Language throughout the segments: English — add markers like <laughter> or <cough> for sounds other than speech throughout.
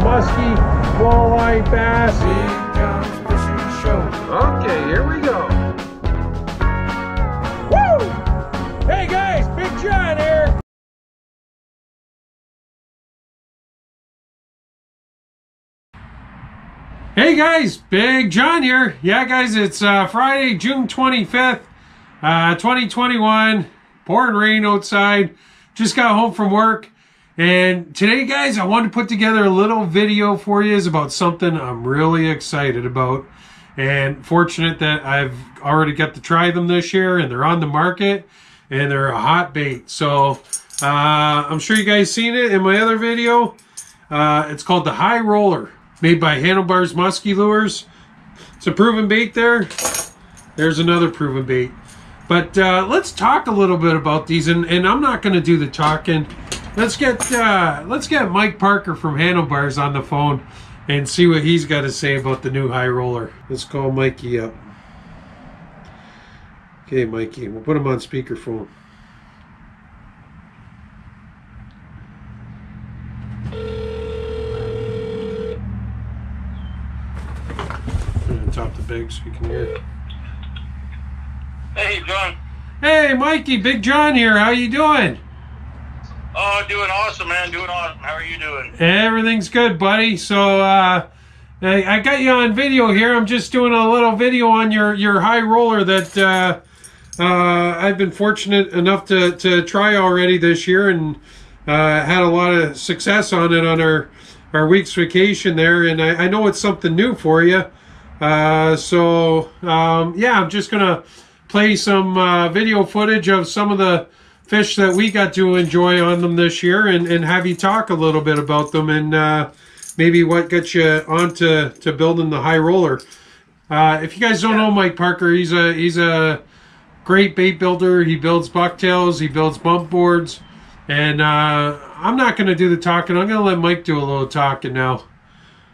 musky, walleye, bass. Big John's Fishing Show. Okay, here we go. Woo! Hey guys, Big John here. Hey guys, Big John here. Yeah, guys, it's uh, Friday, June 25th, uh, 2021. Pouring rain outside. Just got home from work. And today, guys, I wanted to put together a little video for you about something I'm really excited about. And fortunate that I've already got to try them this year and they're on the market and they're a hot bait. So uh, I'm sure you guys seen it in my other video. Uh, it's called the High Roller, made by Handlebarz Musky Lures. It's a proven bait there. There's another proven bait. But uh, let's talk a little bit about these, and, and I'm not going to do the talking. Let's get uh, let's get Mike Parker from Handlebarz on the phone and see what he's got to say about the new high roller. Let's call Mikey up. Okay, Mikey, we'll put him on speakerphone. I'm top the big so you can hear. Hey, John. Hey, Mikey, Big John here. How you doing? Oh, doing awesome, man. Doing awesome. How are you doing? Everything's good, buddy. So uh, I got you on video here. I'm just doing a little video on your your high roller that uh, uh, I've been fortunate enough to to try already this year and uh, had a lot of success on it on our our week's vacation there. And I, I know it's something new for you. Uh, so um, yeah, I'm just gonna play some uh, video footage of some of the fish that we got to enjoy on them this year and, and have you talk a little bit about them and uh, maybe what got you onto to building the high roller. Uh, if you guys don't know Mike Parker, he's a he's a great bait builder. He builds bucktails, he builds bump boards, and uh, I'm not going to do the talking. I'm going to let Mike do a little talking now.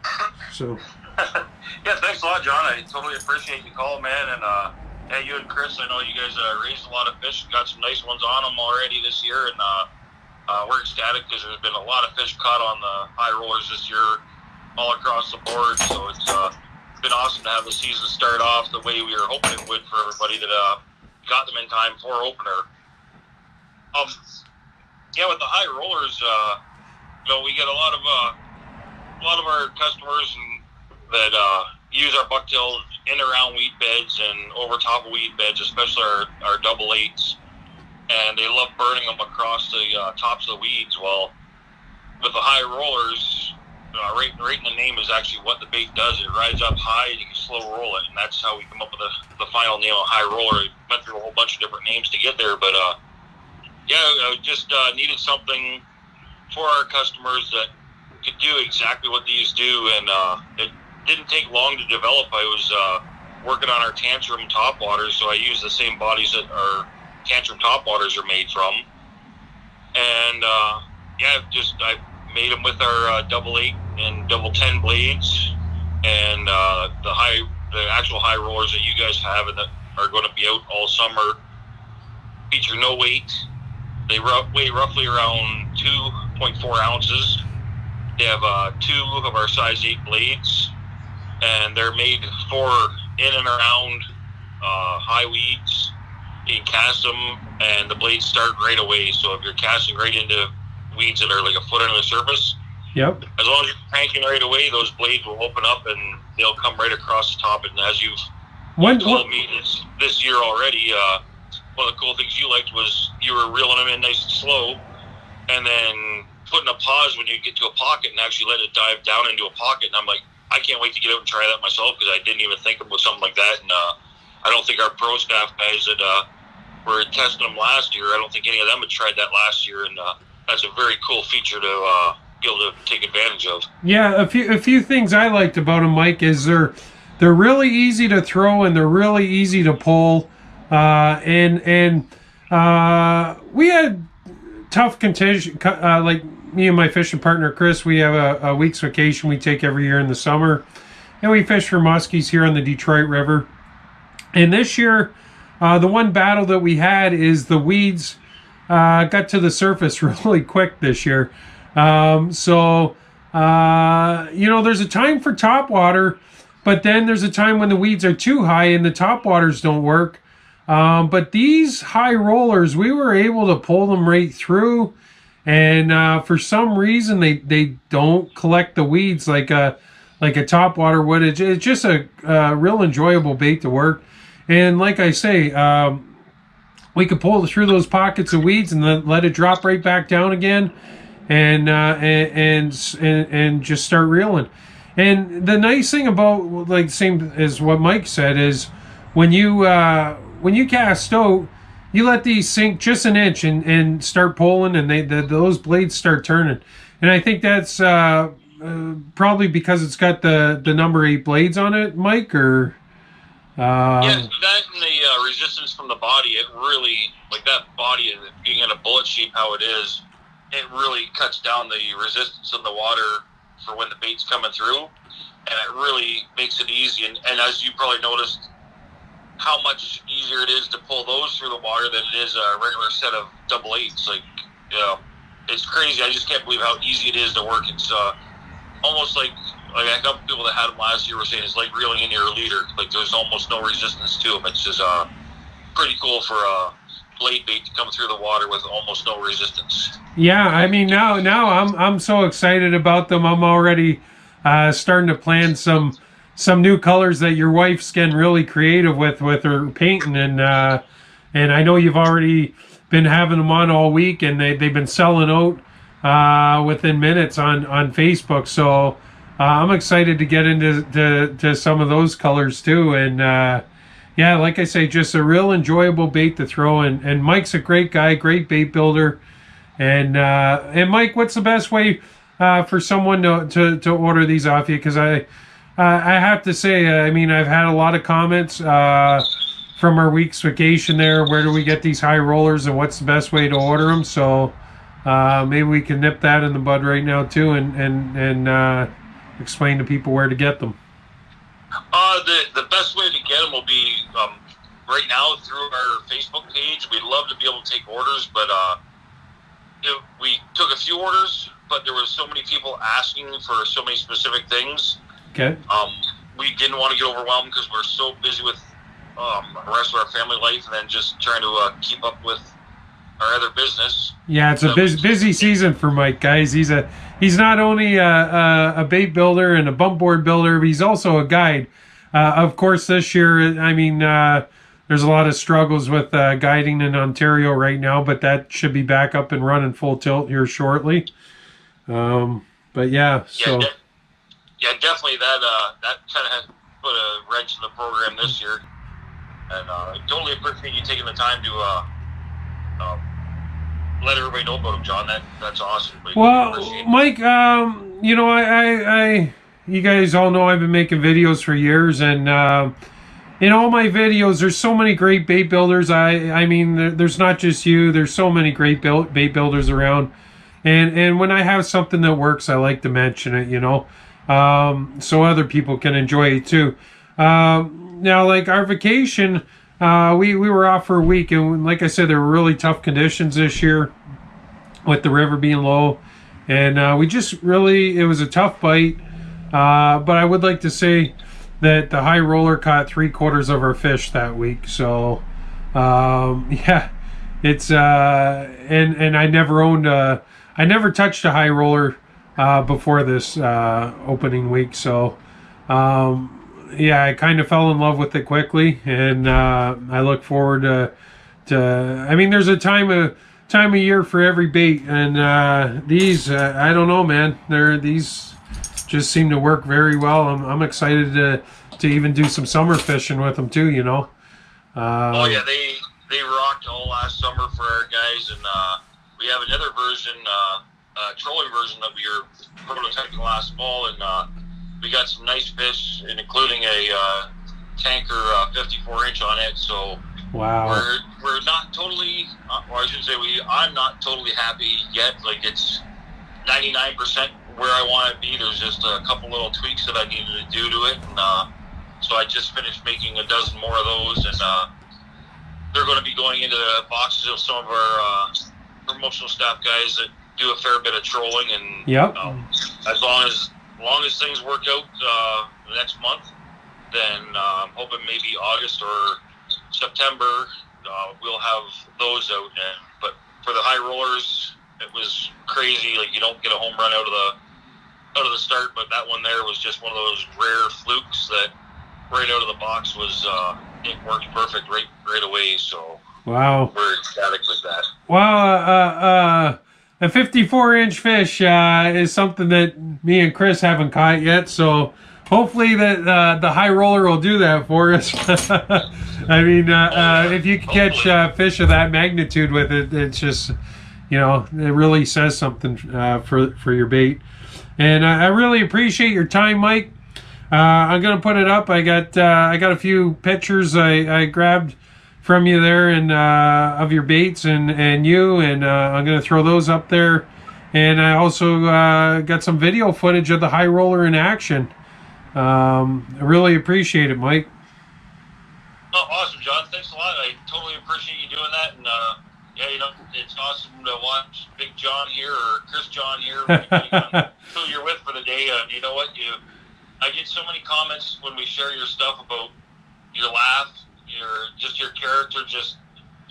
<laughs> So yeah, thanks a lot, John. I totally appreciate you call, man. And uh, hey, you and Chris, I know you guys uh, raised a lot of fish, got some nice ones on them already this year, and uh, uh, we're ecstatic because there's been a lot of fish caught on the high rollers this year, all across the board. So it's uh, been awesome to have the season start off the way we were hoping it would for everybody that uh, got them in time for opener. Um, yeah, with the high rollers, uh, you know, we get a lot of uh, a lot of our customers and that uh, use our bucktail in around weed beds and over top of weed beds, especially our, our double eights. And they love burning them across the uh, tops of the weeds. Well, with the high rollers, uh, right, right in the name is actually what the bait does. It rides up high and you can slow roll it. And that's how we come up with the, the final name of high roller. It went through a whole bunch of different names to get there. But uh, yeah, I just uh, needed something for our customers that could do exactly what these do. And uh, it didn't take long to develop. I was uh, working on our tantrum top waters, so I used the same bodies that our tantrum top waters are made from. And uh, yeah, just I made them with our uh, double eight and double ten blades, and uh, the high, the actual high rollers that you guys have and that are going to be out all summer feature no weight. They weigh roughly around 2.4 ounces. They have uh, two of our size 8 blades, and they're made for in and around uh, high weeds. You can cast them, and the blades start right away. So if you're casting right into weeds that are like a foot under the surface, yep. as long as you're cranking right away, those blades will open up and they'll come right across the top. And as you've When, told me this, this year already, uh, one of the cool things you liked was you were reeling them in nice and slow, and then putting a pause when you get to a pocket and actually let it dive down into a pocket. And I'm like, I can't wait to get out and try that myself because I didn't even think about something like that. And uh, I don't think our pro staff guys that uh, were testing them last year, I don't think any of them had tried that last year. And uh, that's a very cool feature to uh, be able to take advantage of. Yeah, a few a few things I liked about them, Mike, is they're they're really easy to throw and they're really easy to pull. Uh, and and uh, we had tough contention. Uh, like me and my fishing partner Chris, we have a, a, week's vacation we take every year in the summer, and we fish for muskies here on the Detroit River. And this year, uh, the one battle that we had is the weeds uh, got to the surface <laughs> really quick this year. Um, so uh, you know, there's a time for top water, but then there's a time when the weeds are too high and the top waters don't work. Um, but these high rollers, we were able to pull them right through. And uh, for some reason, they, they don't collect the weeds like a like a top water would. It's, just a, a real enjoyable bait to work. And like I say, um, we could pull through those pockets of weeds and then let it drop right back down again, and uh, and, and and just start reeling. And the nice thing about like same as what Mike said is when you uh, when you cast out, you let these sink just an inch and, and start pulling, and they the, those blades start turning. And I think that's uh, uh, probably because it's got the the number eight blades on it, Mike, or. Uh, yeah, that and the uh, resistance from the body, it really, like that body being in a bullet shape, how it is, it really cuts down the resistance in the water for when the bait's coming through. And it really makes it easy. And, and as you probably noticed, how much easier it is to pull those through the water than it is a regular set of double eights. Like, you know, it's crazy. I just can't believe how easy it is to work. It's uh, almost like like a couple people that had them last year were saying it's like reeling in your leader. Like there's almost no resistance to them. It's just uh, pretty cool for a blade bait to come through the water with almost no resistance. Yeah, I mean now now I'm I'm so excited about them. I'm already uh, starting to plan some some new colors that your wife's getting really creative with with her painting and uh, and I know you've already been having them on all week and they they've been selling out uh, within minutes on on Facebook. So uh, I'm excited to get into to, to some of those colors too. And uh, yeah, like I say, just a real enjoyable bait to throw. And, and Mike's a great guy, great bait builder. And uh, and Mike, what's the best way uh, for someone to, to, to order these off you? Because I I have to say, uh, I mean, I've had a lot of comments from our week's vacation there. Where do we get these high rollers, and what's the best way to order them? So maybe we can nip that in the bud right now too, and and and explain to people where to get them? Uh, the, the best way to get them will be um, right now through our Facebook page. We'd love to be able to take orders, but uh, it, we took a few orders, but there were so many people asking for so many specific things. Okay. Um, we didn't want to get overwhelmed because we're so busy with um, the rest of our family life and then just trying to uh, keep up with our other business. Yeah, it's a busy, busy season for Mike, guys. He's a he's not only a, a, a bait builder and a bump board builder, but he's also a guide. Uh, of course, this year, I mean, uh, there's a lot of struggles with uh, guiding in Ontario right now, but that should be back up and running full tilt here shortly. Um, but yeah, so yeah, yeah definitely that uh, that kind of has put a wrench in the program this year, and uh, I totally appreciate you taking the time to uh, um, let everybody know about him, John. That that's awesome. We well, Mike, um, you know, I, I, I, you guys all know I've been making videos for years, and uh, in all my videos, there's so many great bait builders. I, I mean, there, there's not just you. There's so many great build, bait builders around, and and when I have something that works, I like to mention it. You know, um, so other people can enjoy it too. Um, now, like our vacation uh, we, we were off for a week, and like I said, there were really tough conditions this year with the river being low. And uh, we just really, it was a tough bite. Uh, but I would like to say that the high roller caught three quarters of our fish that week. So, um, <laughs> yeah, it's, uh, and, and I never owned a, I never touched a high roller uh, before this uh, opening week. So, um, yeah, I kind of fell in love with it quickly, and uh, I look forward to. To I mean, there's a time of time of year for every bait, and uh, these uh, I don't know, man. They're these just seem to work very well. I'm I'm excited to to even do some summer fishing with them too. You know. Uh, oh yeah, they they rocked all last summer for our guys, and we have another version, uh, uh, trolling version of your prototyping last fall, and uh, we got some nice fish, including a uh, tanker uh, 54 inch on it. So wow, we're we're not totally, uh, or I should say, we I'm not totally happy yet. Like it's 99 percent where I want to be. There's just a couple little tweaks that I needed to do to it, and uh, so I just finished making a dozen more of those, and uh, they're going to be going into the boxes of some of our uh, promotional staff guys that do a fair bit of trolling, and Yep. um, as long as long as things work out uh, next month, then uh, I'm hoping maybe August or September uh, we'll have those out. And but for the high rollers, it was crazy. Like you don't get a home run out of the out of the start, but that one there was just one of those rare flukes that right out of the box was uh, it worked perfect right right away. So Wow. we're ecstatic with that. Well, uh, a 54 inch fish uh, is something that me and Chris haven't caught yet. So hopefully that uh, the high roller will do that for us. <laughs> I mean, uh, uh, if you can catch uh, fish of that magnitude with it, it's just, you know, it really says something uh, for for your bait. And I I really appreciate your time, Mike. I'm gonna put it up. I got I got a few pictures I, I grabbed from you there and uh, of your baits and and you and uh, I'm gonna throw those up there. And I also uh, got some video footage of the high roller in action. Um, I really appreciate it, Mike. Oh, awesome, John. Thanks a lot. I totally appreciate you doing that. And uh, yeah, you know, it's awesome to watch Big John here or Chris John here, <laughs> who you're with for the day. And you know what? You, I get so many comments when we share your stuff about your laugh, your just your character, just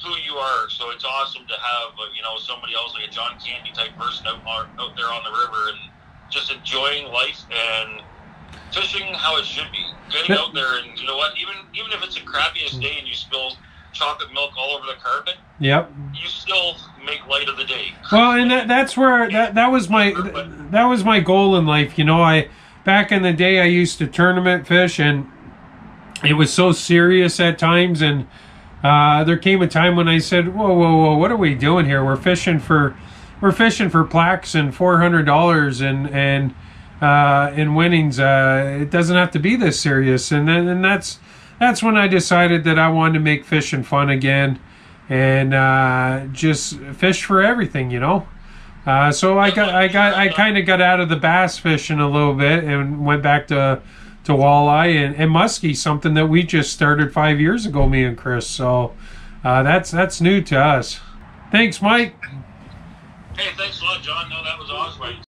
who you are. So it's awesome to have uh, you know somebody else like a John Candy type person out out there on the river and just enjoying life and fishing how it should be. Getting out there and you know what, even even if it's the crappiest day and you spill chocolate milk all over the carpet, Yep. you still make light of the day. Well, and that, that's where <laughs> that that was my that was my goal in life. You know, I back in the day I used to tournament fish, and it was so serious at times. And uh, there came a time when I said, "Whoa, whoa, whoa! What are we doing here? We're fishing for we're fishing for plaques and four hundred dollars and and uh, in winnings. Uh, it doesn't have to be this serious." And then and that's that's when I decided that I wanted to make fishing fun again and uh, just fish for everything, you know. Uh, so I got, I got, I kind of got out of the bass fishing a little bit and went back to to walleye and, and muskie, something that we just started five years ago, me and Chris. So uh, that's that's new to us. Thanks, Mike. Hey, thanks a lot, John. No, that was awesome.